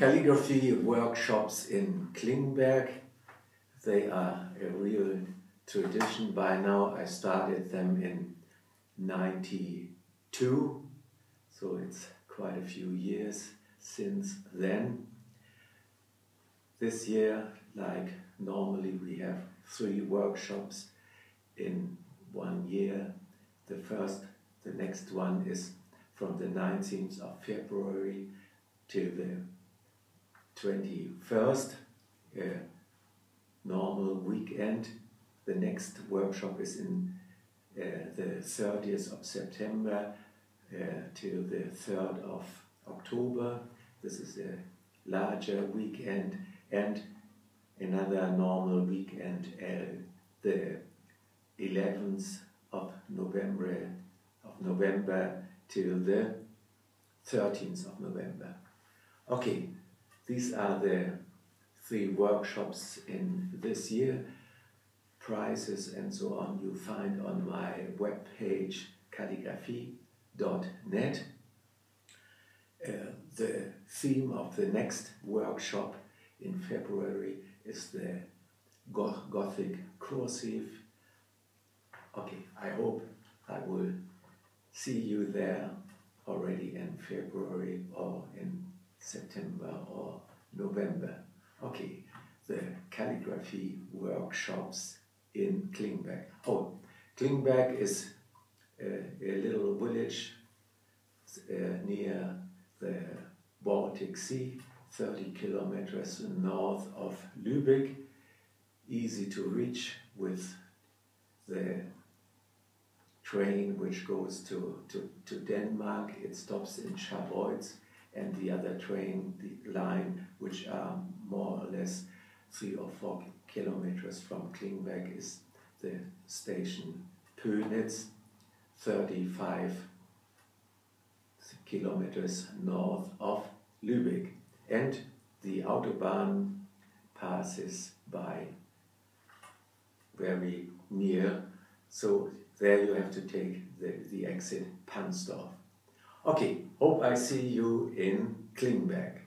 calligraphy workshops in Klingberg. They are a real tradition. By now, I started them in 92, so it's quite a few years since then. This year, like normally, we have three workshops in one year. The first, the next one is from the 19th of February till the 21st, a normal weekend. The next workshop is in uh, the 30th of September uh, till the 3rd of October. This is a larger weekend and another normal weekend, uh, the 11th of November, of November till the 13th of November. Okay, these are the three workshops in this year. Prices and so on you find on my webpage kalligrafie.net. Uh, the theme of the next workshop in February is the Gothic cursive. Okay, I hope I will see you there already in February or in September or November. Okay, the calligraphy workshops in Klingberg. Oh, Klingberg is a, a little village uh, near the Baltic Sea, 30 kilometers north of Lübeck, easy to reach with the train which goes to, to, to Denmark. It stops in Scharbeutz and the other train, the line, which are more or less three or four kilometers from Klingberg, is the station Pönitz, 35 kilometers north of Lübeck. And the Autobahn passes by very near, so there you have to take the, the exit Pansdorf. Okay, hope I see you in Klingberg.